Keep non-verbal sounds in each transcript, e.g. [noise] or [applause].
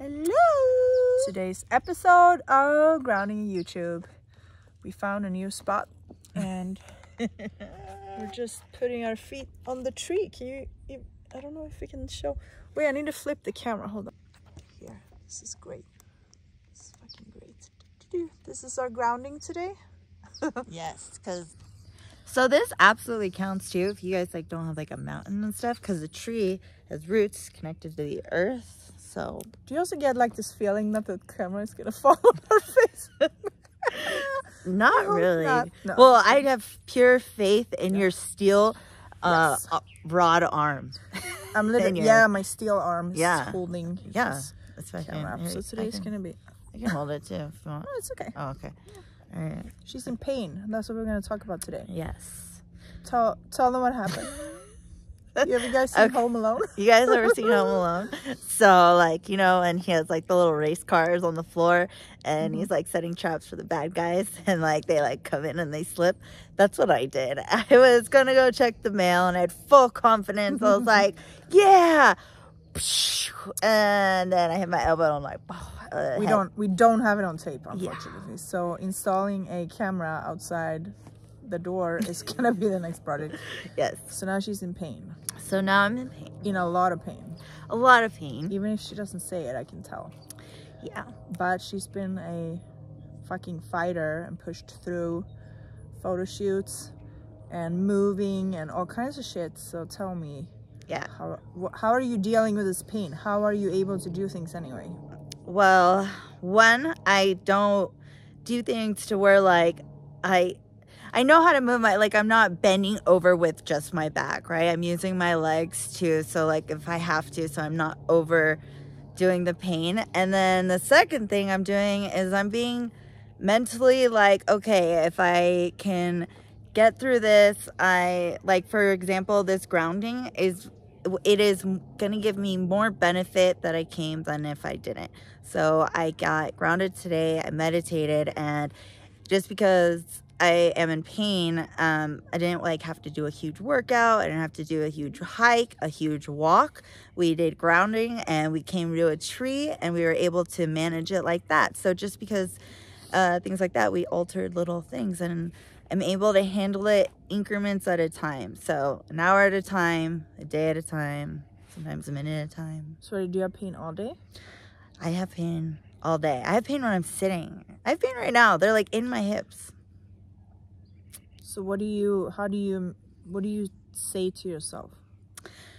Hello. Today's episode of Grounding YouTube. We found a new spot and [laughs] we're just putting our feet on the tree. Can you, you I don't know if we can show. Wait, I need to flip the camera. Hold on. Here. This is great. This is fucking great. This is our grounding today. [laughs] yes, because so this absolutely counts too if you guys like don't have like a mountain and stuff because the tree has roots connected to the earth. So do you also get like this feeling that the camera is gonna [laughs] fall on our face? [laughs] not really. Not. No. Well, I'd have pure faith in yeah. your steel uh, yes. uh, rod arm. [laughs] I'm literally yeah, my steel arm is yeah. holding. Yeah, that's fine. Camera. So today's can, gonna be. I can hold it too if you want. Oh, it's okay. Oh, okay. All right. She's in pain. That's what we're going to talk about today. Yes. Tell tell them what happened. You ever guys seen okay. Home Alone? you guys ever seen Home [laughs] Alone? So like, you know, and he has like the little race cars on the floor and mm-hmm. he's like setting traps for the bad guys [laughs] and like they like come in and they slip. That's what I did. [laughs] I was gonna go check the mail and I had full confidence. I was like, yeah. And then I hit my elbow and I'm like, oh, uh, we don't we don't have it on tape unfortunately yeah. so installing a camera outside the door is [laughs] gonna be the next project. Yes. So now she's in pain. So now i'm in pain. In a lot of pain. A lot of pain. Even if she doesn't say it i can tell. Yeah. But she's been a fucking fighter and pushed through photo shoots and moving and all kinds of shit. So tell me yeah. how, how are you dealing with this pain? How are you able to do things anyway? Well, one, I don't do things to where like I I know how to move my like I'm not bending over with just my back, right? I'm using my legs too. So like if I have to, so I'm not over doing the pain. And then the second thing I'm doing is I'm being mentally like, okay, if I can get through this, I like for example, this grounding is it is going to give me more benefit that I came than if I didn't. So I got grounded today, I meditated, and just because I am in pain, um, I didn't like have to do a huge workout. I didn't have to do a huge hike, a huge walk. We did grounding and we came to a tree and we were able to manage it like that. So just because uh, things like that, we altered little things and I'm able to handle it increments at a time. So an hour at a time, a day at a time, sometimes a minute at a time. So do you have pain all day? I have pain all day. I have pain when I'm sitting. I have pain right now. They're like in my hips. So what do you, how do you, what do you say to yourself?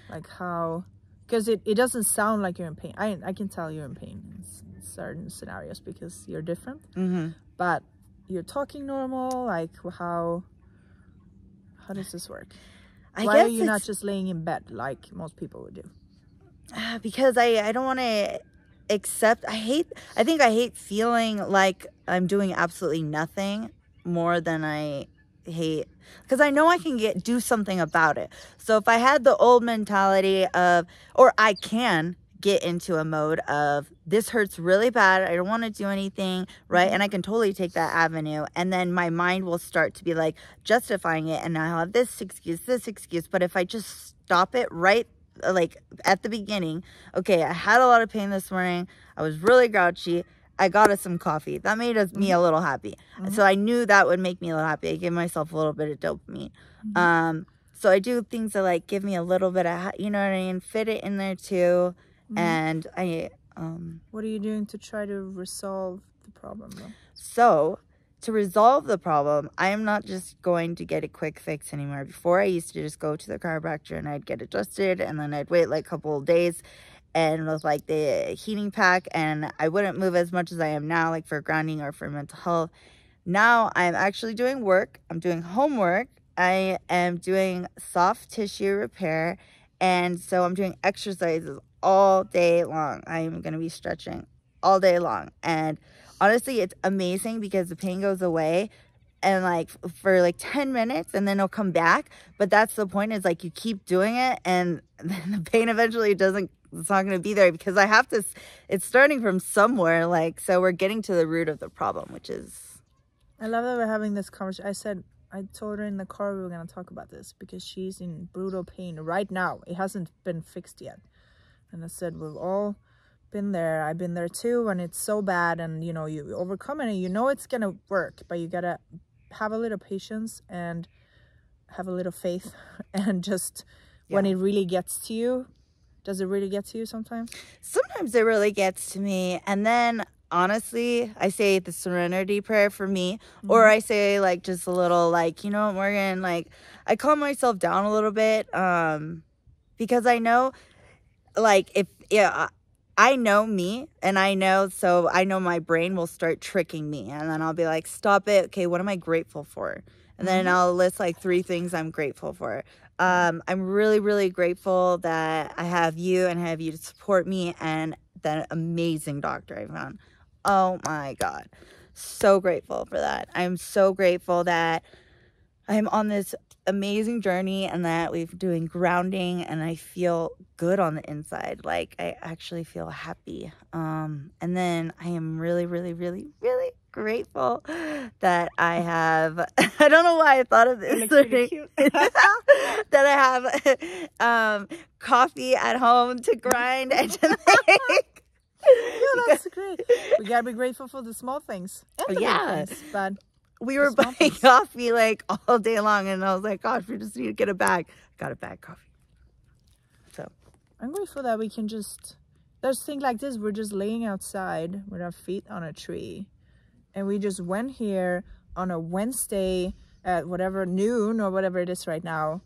Like how, because it, it doesn't sound like you're in pain. I, I can tell you're in pain in certain scenarios because you're different. Mm -hmm. But you're talking normal? Like how how does this work? I Why are you not just laying in bed like most people would do? Uh, because I I don't want to accept. I hate. I think I hate feeling like I'm doing absolutely nothing more than I hate because I know I can get do something about it. So if I had the old mentality of or I can get into a mode of this hurts really bad. I don't want to do anything, right? Mm-hmm. And I can totally take that avenue. And then my mind will start to be like justifying it. And I'll have this excuse, this excuse. But if I just stop it right like at the beginning, okay, I had a lot of pain this morning. I was really grouchy. I got us some coffee. That made us, mm-hmm. me a little happy. Mm-hmm. So I knew that would make me a little happy. I gave myself a little bit of dopamine. Mm-hmm. Um, so I do things that like give me a little bit of, you know what I mean? Fit it in there too. Mm-hmm. And I um what are you doing to try to resolve the problem though? So to resolve the problem, I am not just going to get a quick fix anymore. Before I used to just go to the chiropractor and I'd get adjusted and then I'd wait like a couple of days and with like the heating pack and I wouldn't move as much as I am now like for grounding or for mental health. Now I'm actually doing work. I'm doing homework. I am doing soft tissue repair and so I'm doing exercises all day long. I'm going to be stretching all day long. And honestly, it's amazing because the pain goes away and like for like 10 minutes and then it'll come back. But that's the point is like you keep doing it and [laughs] then the pain eventually doesn't, it's not going to be there because I have to, it's starting from somewhere. Like, so we're getting to the root of the problem, which is. I love that we're having this conversation. I said, I told her in the car we were going to talk about this because she's in brutal pain right now. It hasn't been fixed yet. And I said, we've all been there. I've been there too when it's so bad and you know you overcome it and you know it's gonna work, but you gotta have a little patience and have a little faith [laughs] and just when it really gets to you, does it really get to you sometimes? sometimes it really gets to me and then honestly i say the serenity prayer for me or i say like just a little like you know what morgan like i calm myself down a little bit um because i know like if yeah I know me and I know so I know my brain will start tricking me and then I'll be like stop it. Okay what am I grateful for? And then I'll list like three things I'm grateful for. Um, I'm really really grateful that I have you and I have you to support me and that amazing doctor I found. Oh my god. So grateful for that. I'm so grateful that I'm on this amazing journey and that we've doing grounding and I feel good on the inside. Like I actually feel happy. Um and then I am really, really, really, really grateful that I have [laughs] I don't know why I thought of this, [laughs] [laughs] that I have um coffee at home to grind and to make. Yeah, that's great. We gotta be grateful for the small things. and the big Yeah. things, but we were [laughs] buying coffee like all day long and I was like, gosh, we just need to get a bag. Got a bag coffee. So I'm grateful that we can just there's things like this. We're just laying outside with our feet on a tree, and we just went here on a Wednesday at whatever noon or whatever it is right now,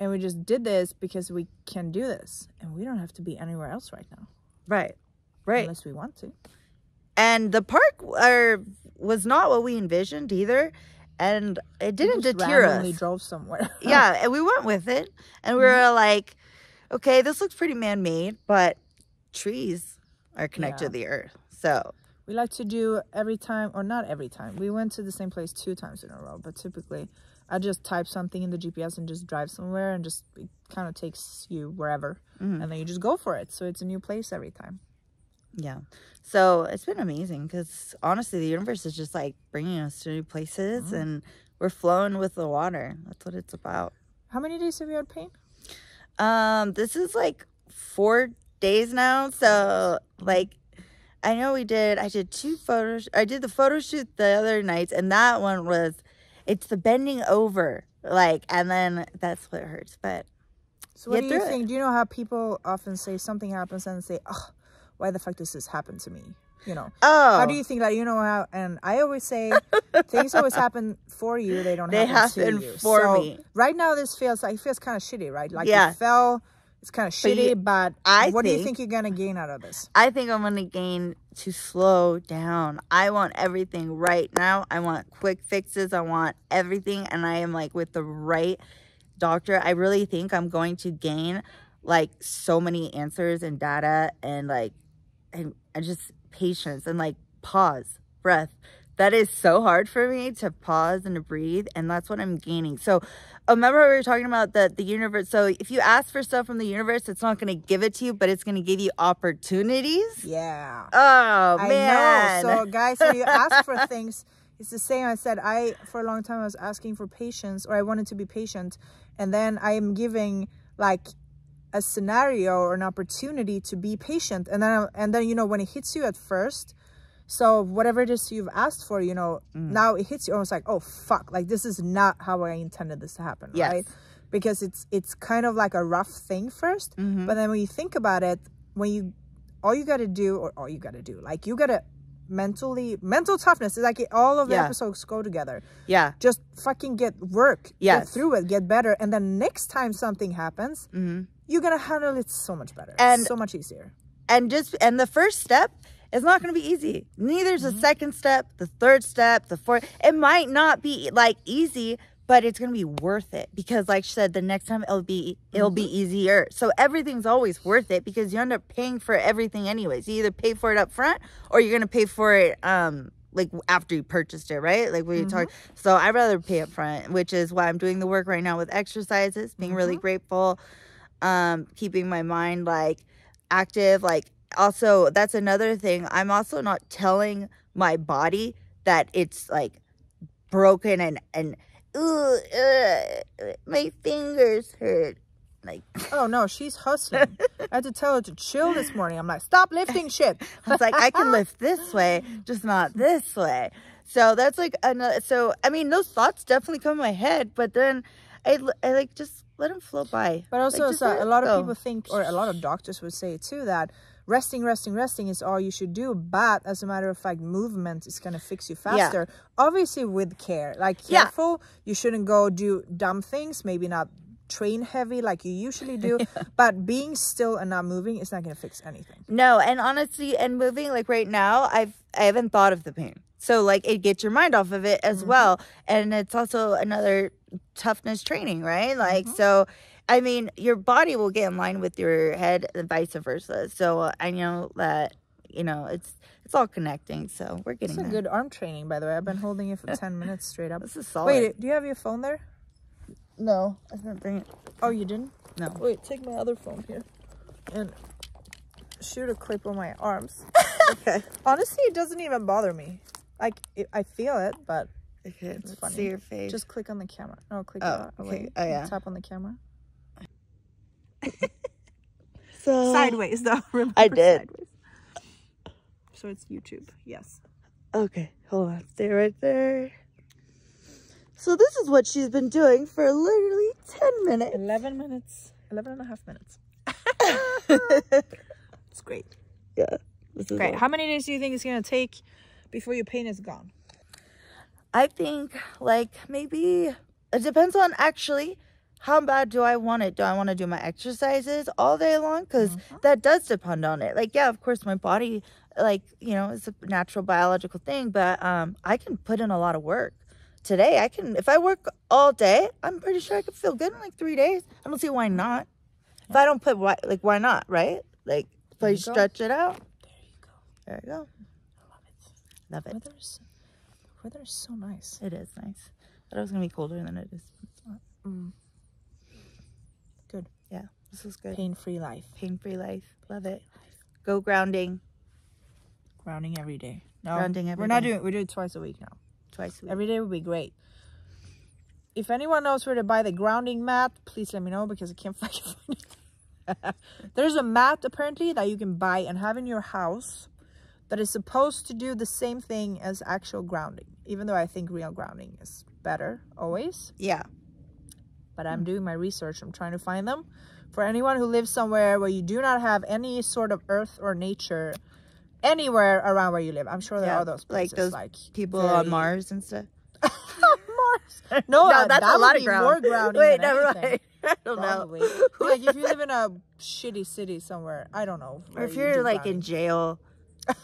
and we just did this because we can do this, and we don't have to be anywhere else right now Right. Right. unless we want to. And the park uh, was not what we envisioned either. And it didn't deter us. drove somewhere. yeah. And we went with it. And we were like, okay, this looks pretty man made, but trees are connected Yeah. to the earth. So, we like to do every time or not every time we went to the same place two times in a row but typically i just type something in the gps and just drive somewhere and just it kind of takes you wherever Mhm. and then you just go for it so it's a new place every time yeah. So it's been amazing because honestly, the universe is just like bringing us to new places Mm-hmm. and we're flowing with the water. That's what it's about. how many days have you had pain Um, this is like four days now. So like I know we did I did two photos I did the photo shoot the other nights and that one was it's the bending over. Like and then that's what hurts. But so what do you through it. think do you know how people often say something happens and say oh why the fuck does this happen to me you know oh how do oh. you think that you know how and i always say [laughs] things always happen for you they don't They happen, happen to you for so me. right now this feels like it feels kind of shitty right like Yeah. you fell it's kind of But shitty you- but I what do you think- think you're gonna gain out of this I think I'm gonna gain to slow down. I want everything right now. I want quick fixes. I want everything, and I am like with the right doctor. I really think I'm going to gain like so many answers and data and like and, and just patience and like pause, breath. That is so hard for me to pause and to breathe, and that's what I'm gaining. So, remember we were talking about that the universe. So, if you ask for stuff from the universe, it's not going to give it to you, but it's going to give you opportunities. yeah Oh I man! know. So, guys, when you ask for things, it's the same. I said I for a long time I was asking for patience, or I wanted to be patient, and then I am giving like a scenario or an opportunity to be patient, and then and then you know when it hits you at first. So whatever it is you've asked for, you know, Mm. now it hits you. Almost like, oh fuck, like this is not how I intended this to happen, Yes. right? Because it's it's kind of like a rough thing 1st Mhm. but then when you think about it, when you all you gotta do, or all you gotta do, like you gotta mentally mental toughness is like all of the Yeah. episodes go together. yeah. Just fucking get work, get through it, get better, and then next time something happens, hmm you're gonna handle it so much better, And- so much easier. and just and the first step is not going to be easy. Neither is Mm-hmm. the second step the third step the fourth. It might not be like easy but it's going to be worth it because like she said the next time it'll be it'll be Mm-hmm. easier. So everything's always worth it because you end up paying for everything anyways. You either pay for it up front or you're going to pay for it um like after you purchased it right? Like when you talk so i'd rather pay up front which is why i'm doing the work right now with exercises being really grateful um keeping my mind like active like also that's another thing i'm also not telling my body that it's like broken and and "Ooh, uh, my fingers hurt Like [laughs] Oh no, she's hustling. I had to tell her to chill this morning. I'm like, stop lifting shit. [laughs] I was like, I can lift this way, just not this way. So that's like another. So I mean, those thoughts definitely come in my head, but then I, I like just let them float by. But also, Like, so a lot of people think, or a lot of doctors would say too, that resting, resting, resting is all you should do. But as a matter of fact, movement is going to fix you faster. Obviously, with care. Like, Yeah. careful. You shouldn't go do dumb things. Maybe not train heavy like you usually do. [laughs] But being still and not moving is not going to fix anything. No, and honestly, and moving like right now, I've I haven't thought of the pain. So like it gets your mind off of it as Mm-hmm. well, and it's also another toughness training, right? Like Mm-hmm. so. I mean, your body will get in line with your head, and vice versa. So uh, I know that you know it's it's all connecting. So we're getting a good arm training, by the way. I've been holding it for [laughs] 10 minutes straight up. This is solid. Wait, do you have your phone there? no, I didn't bring it. Oh, you didn't? No. Wait, take my other phone here and shoot a clip on my arms. [laughs] Okay. Honestly, it doesn't even bother me. Like, it, I feel it, but Okay. Let's funny. see your face. just click on the camera. No, click Oh, uh, okay. away. Oh, yeah. Tap on the camera. [laughs] so Sideways, though. [laughs] Remember, I did. Sideways. So it's YouTube. Yes. Okay, hold on. Stay right there. So this is what she's been doing for literally 10 minutes. 11 minutes. 11 and a half minutes. [laughs] It's great. yeah. This is Great. How many days do you think it's going to take before your pain is gone? I think like maybe it depends on actually how bad do I want it? Do I want to do my exercises all day long? Because Mm-hmm. that does depend on it. Like, yeah, of course, my body, like, you know, it's a natural biological thing, but um, I can put in a lot of work. Today, I can, if I work all day, I'm pretty sure I could feel good in like three days. I don't see why not. If I don't put, why, like, why not, right? Like, if I you go. stretch it out, There you go. there you go. I love it. Love Weather's, weather is so nice. It is nice. Thought it was gonna be colder than it is. Mm. Good. Yeah, this is good. Pain free life. Pain free life. Love it. Go grounding Grounding every day. No, Grounding every we're not day. doing. We do it twice a week now. twice a week. Every day would be great. If anyone knows where to buy the grounding mat, please let me know because I can't fucking [laughs] find it. [laughs] There's a mat apparently that you can buy and have in your house that is supposed to do the same thing as actual grounding. Even though I think real grounding is better always. Yeah. But I'm doing my research. I'm trying to find them. For anyone who lives somewhere where you do not have any sort of earth or nature anywhere around where you live. I'm sure there Yeah, are those like those like People very- on Mars and stuff. [laughs] Mars. [laughs] No, uh, that's that a lot of ground. more grounding Wait, never mind. [laughs] I don't Probably. know. like if you live in a shitty city somewhere, I don't know. Or if you you're do like in jail. [laughs]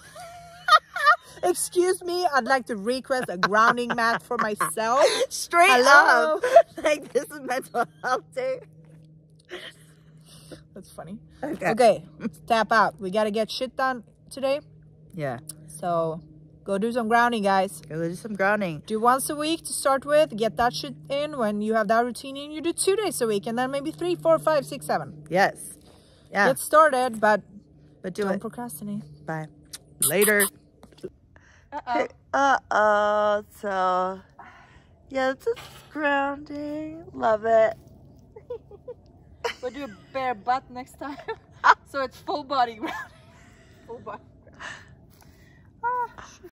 Excuse me, I'd like to request a grounding mat for myself. [laughs] Straight Hello? up. [laughs] Like this is mental health day. That's funny. Okay. Okay, tap out. We gotta get shit done today. Yeah. So go do some grounding, guys. Go do some grounding. Do once a week to start with. Get that shit in. When you have that routine in, you do two days a week, and then maybe three, four, five, six, seven. Yes. Yeah. Get started, but but do don't it. procrastinate. Bye. Later. Uh-oh. Uh oh. So, yeah, it's just grounding. Love it. [laughs] We'll do a bare butt next time. [laughs] so it's full body grounding. [laughs] full body. Ah,